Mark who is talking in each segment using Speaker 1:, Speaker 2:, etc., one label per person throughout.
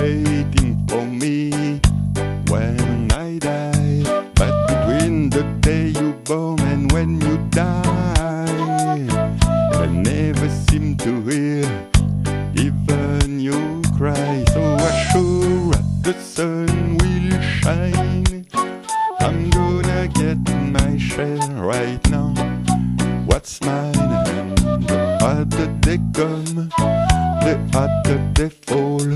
Speaker 1: waiting for me when I die. But between the day you born and when you die, I never seem to hear even you cry. So I assure the sun will shine. I'm gonna get my share right now. What's mine? And the other they come, the other they fall,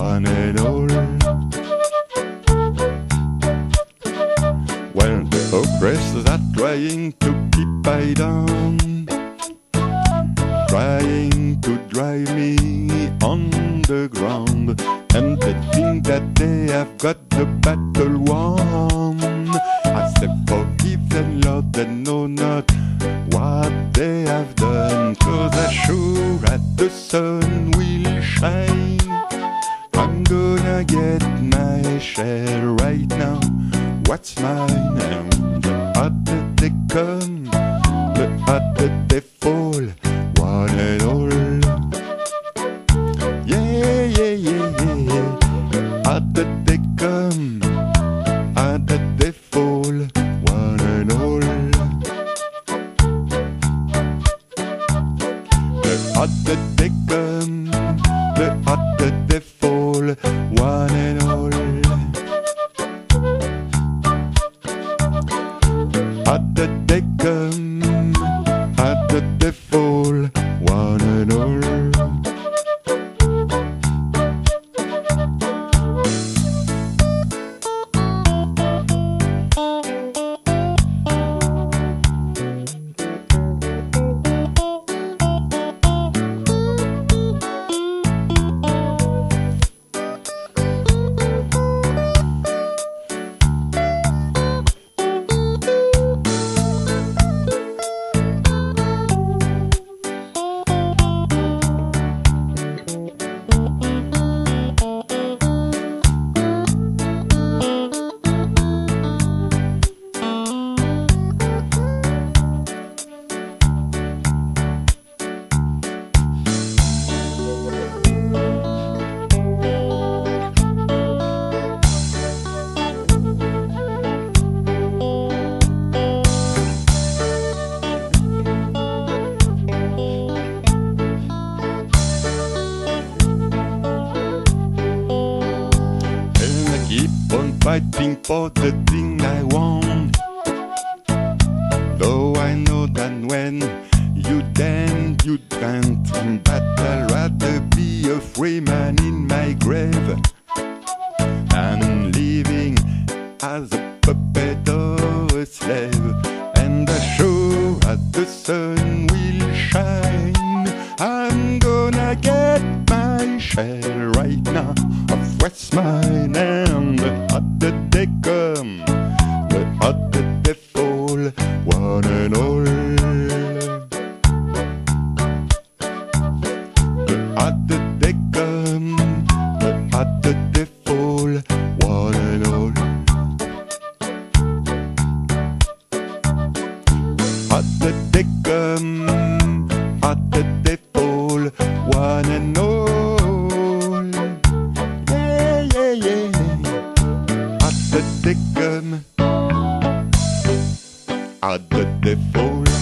Speaker 1: one and all. Well, the oppressors are trying to keep I down trying to drive me on the ground and they think that they have got the battle won I say forgive them Lord they know not what they have done cause I'm sure that the sun will shine right now. What's mine and the other they come. The other they fall. One and all. Yeah, yeah, yeah, yeah, yeah. Other they come, other they fall, one and all. The other they come, the other they Other they come, fighting for the thing I want. Though I know that when you then you can't, but I'd rather be a free man in my grave than living as a puppet or a slave. And I sure as the sun will shine, Other they fall.